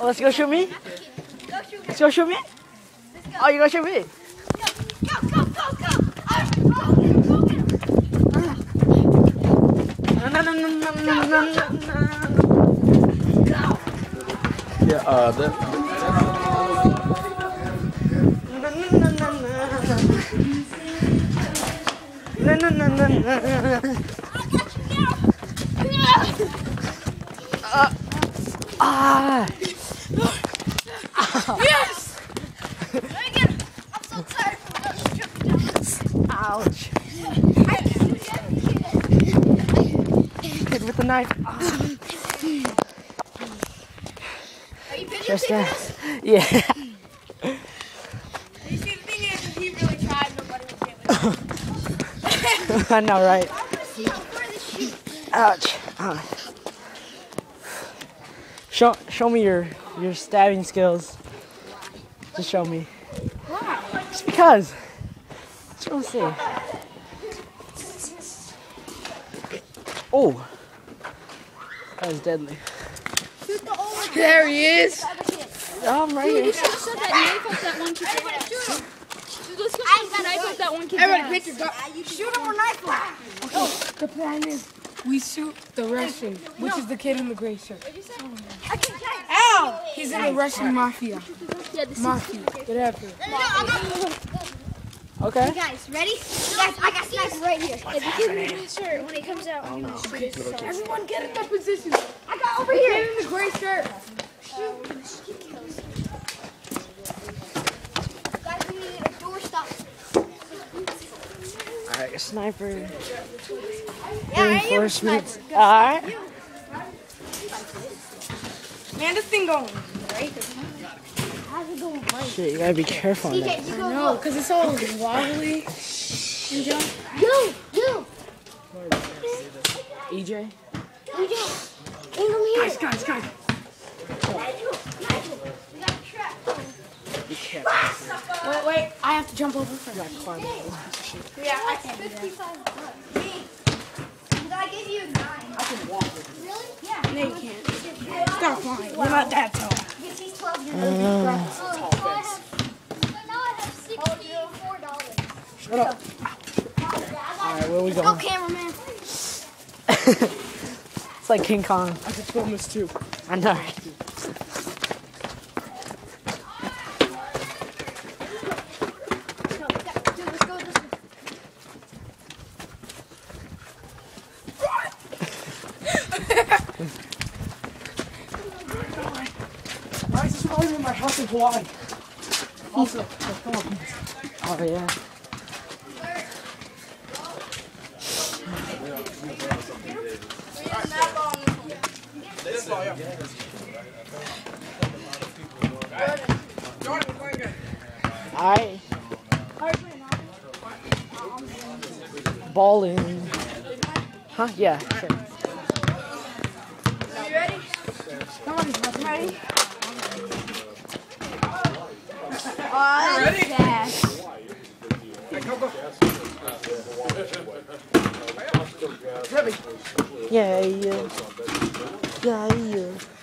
Oh, let's go shoot me. Let's go shoot me. Oh, you gonna shoot me? No, no, no, no, no, no, no, no. Yeah, uh, that, No, no, no, no, no. Ah! Yes. Megan, I'm so tired from those triple Ouch! Hit with the knife. Ah. Are you videotaping Just this? that. Yeah. You see, the thing is, if he really tried, nobody would get. I know, right? I want to see how far this shoots. Ouch. Ah. Show, show me your, your stabbing skills. Just show me. Why? Just because. Just want to see. Oh. That was deadly. Shoot the old There he is. I'm right Dude, you should have set that knife at that one kid. Everybody shoot him. Dude, let's go set the knife at that one kid. Everybody, pick your gun. Shoot him or knife him. The plan is we shoot the Russian, which is the kid in the gray shirt. I can tag. Ow! He's in the Russian mafia. Yeah, this Mafia, whatever. No, no, Okay. Guys, ready? Guys, I got sniper right here. If you give me this shirt when it comes out, I'm gonna shoot his son. Everyone get in that position. I got over Kid here. in the gray shirt. Guys, we need a door stop. Alright, sniper. Yeah, I am a Reinforcements. sniper. Alright. Man, this thing going. How's it going? Shit, you gotta be careful on that. TJ, you. No, because it's all wobbly. Yo, yo, EJ? yo, yo. Angle here. Guys, guys, guys. Nigel, Nigel, we got a trap. Be careful. Wait, wait. I have to jump over first. Yeah, I can. Fifty-five bucks. Me. Did I give you a nine? I can walk with you. Really? Yeah. No, you can't. Stop flying. You're not that tall. Shut up. Alright, where we going? Go, going? cameraman. It's like King Kong. I could film this too. I know. No, dude, let's go this way. Why is this falling in my house Hawaii? Also, come on. Oh, yeah. Alright. Balling. Huh? Yeah, sure. You ready? Come on, you ready? Oh, ready? Fast. Yeah, yeah. Yeah, yeah.